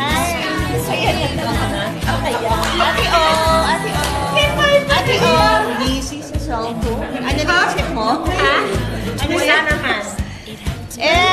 Hi! Ayan yan lang. Ayan. Ate O! Ate O! Ate O! Busy sa cellphone. Ano naisip mo? Ha? Ano Wala naman. And